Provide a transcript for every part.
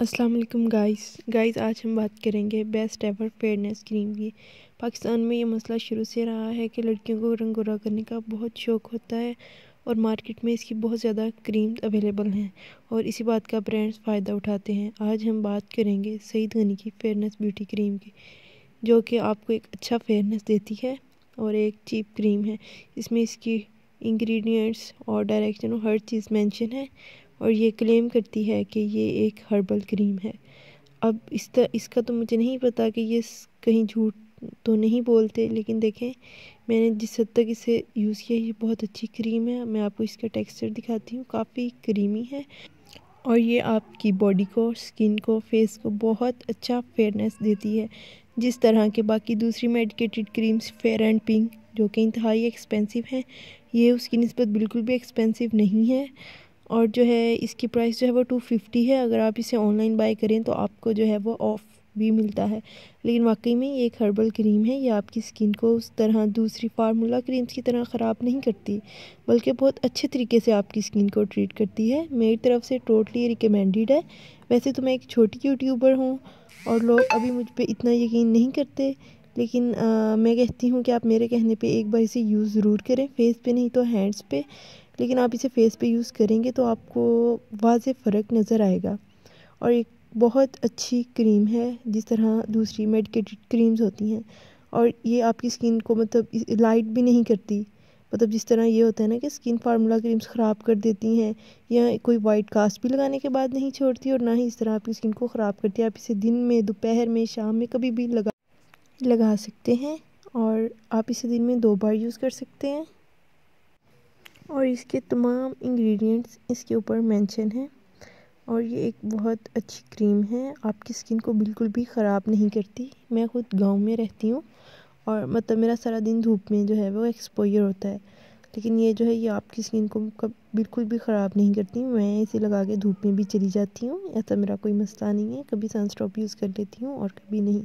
अस्सलाम वालेकुम guys guys आज हम बात करेंगे बेस्ट एवर फेयरनेस क्रीम की। पाकिस्तान में ये मसला शुरू से रहा है कि लड़कियों को रंग गोरा करने का बहुत शौक़ होता है और मार्केट में इसकी बहुत ज़्यादा क्रीम अवेलेबल हैं और इसी बात का ब्रांड्स फ़ायदा उठाते हैं। आज हम बात करेंगे सईद गनी की फेयरनेस ब्यूटी क्रीम की, जो कि आपको एक अच्छा फेयरनेस देती है और एक चीप क्रीम है। इसमें इसकी इंग्रेडिएंट्स और डायरेक्शन हर चीज़ मेंशन है। और ये क्लेम करती है कि ये एक हर्बल क्रीम है। अब इस तर, इसका तो मुझे नहीं पता कि ये कहीं झूठ तो नहीं बोलते लेकिन देखें मैंने जिस हद तक इसे यूज़ किया ये बहुत अच्छी क्रीम है। मैं आपको इसका टेक्सचर दिखाती हूँ काफ़ी क्रीमी है। और ये आपकी बॉडी को स्किन को फेस को बहुत अच्छा फेयरनेस देती है। जिस तरह के बाकी दूसरी medicated creams fair and pink जो कि इंतहाई एक्सपेंसिव हैं ये उसकी नस्बत बिल्कुल भी एक्सपेंसिव नहीं है। और जो है इसकी प्राइस जो है वो टू फिफ्टी है। अगर आप इसे ऑनलाइन बाय करें तो आपको जो है वो ऑफ़ भी मिलता है। लेकिन वाकई में ये एक हर्बल क्रीम है। ये आपकी स्किन को उस तरह दूसरी फार्मूला क्रीम्स की तरह ख़राब नहीं करती बल्कि बहुत अच्छे तरीके से आपकी स्किन को ट्रीट करती है। मेरी तरफ़ से टोटली रिकमेंडेड है। वैसे तो मैं एक छोटी यूट्यूबर हूँ और लोग अभी मुझ पर इतना यकीन नहीं करते लेकिन आ, मैं कहती हूँ कि आप मेरे कहने पे एक बार इसे यूज़ ज़रूर करें। फेस पे नहीं तो हैंड्स पे। लेकिन आप इसे फेस पे यूज़ करेंगे तो आपको वाज फ़र्क नज़र आएगा। और एक बहुत अच्छी क्रीम है, जिस तरह दूसरी मेडिकेटेड क्रीम्स होती हैं। और ये आपकी स्किन को मतलब लाइट भी नहीं करती। मतलब जिस तरह ये होता है ना कि स्किन फार्मूला क्रीम्स ख़राब कर देती हैं, या कोई वाइट कास्ट भी लगाने के बाद नहीं छोड़ती और ना ही इस तरह आपकी स्किन को ख़राब करती है। आप इसे दिन में, दोपहर में, शाम में कभी भी लगा लगा सकते हैं और आप इसे दिन में दो बार यूज़ कर सकते हैं। और इसके तमाम इंग्रेडिएंट्स इसके ऊपर मेंशन हैं। और ये एक बहुत अच्छी क्रीम है। आपकी स्किन को बिल्कुल भी ख़राब नहीं करती। मैं ख़ुद गाँव में रहती हूँ और मतलब मेरा सारा दिन धूप में जो है वो एक्सपोजर होता है। लेकिन ये जो है, ये आपकी स्किन को कब बिल्कुल भी ख़राब नहीं करती। मैं इसे लगा के धूप में भी चली जाती हूँ। ऐसा मेरा कोई मसला नहीं है। कभी सनस्टॉप यूज़ कर लेती हूँ और कभी नहीं।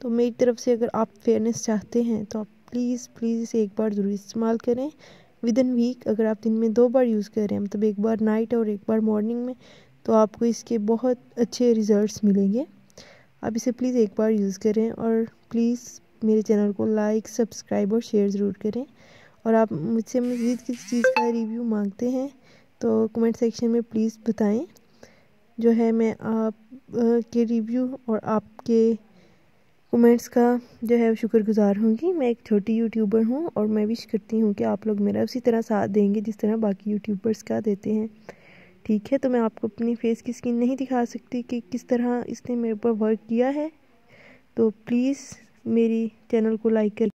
तो मेरी तरफ़ से अगर आप फेयरनेस चाहते हैं तो आप प्लीज़ प्लीज़ इसे एक बार ज़रूर इस्तेमाल करें। विद इन वीक अगर आप दिन में दो बार यूज़ कर रहे हैं मतलब एक बार नाइट और एक बार मॉर्निंग में तो आपको इसके बहुत अच्छे रिज़ल्ट्स मिलेंगे। आप इसे प्लीज़ एक बार यूज़ करें और प्लीज़ मेरे चैनल को लाइक सब्सक्राइब और शेयर ज़रूर करें। और आप मुझसे मज़ीद किसी चीज़ का रिव्यू मांगते हैं तो कमेंट सेक्शन में प्लीज़ बताएँ। जो है मैं आप के रिव्यू और आपके कमेंट्स का जो है, शुक्रगुजार होंगी। मैं एक छोटी यूट्यूबर हूँ और मैं विश करती हूँ कि आप लोग मेरा उसी तरह साथ देंगे जिस तरह बाकी यूट्यूबर्स का देते हैं। ठीक है तो मैं आपको अपनी फेस की स्किन नहीं दिखा सकती कि किस तरह इसने मेरे ऊपर वर्क किया है। तो प्लीज़ मेरी चैनल को लाइक कर